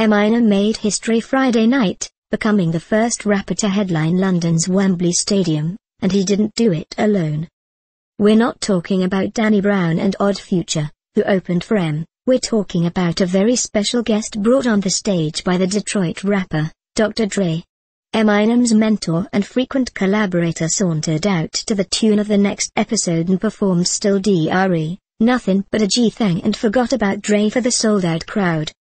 Eminem made history Friday night, becoming the first rapper to headline London's Wembley Stadium, and he didn't do it alone. We're not talking about Danny Brown and Odd Future, who opened for Em. We're talking about a very special guest brought on the stage by the Detroit rapper, Dr. Dre. Eminem's mentor and frequent collaborator sauntered out to the tune of the next episode and performed Still Dre, Nothing But a G Thang," and forgot about Dre for the sold-out crowd.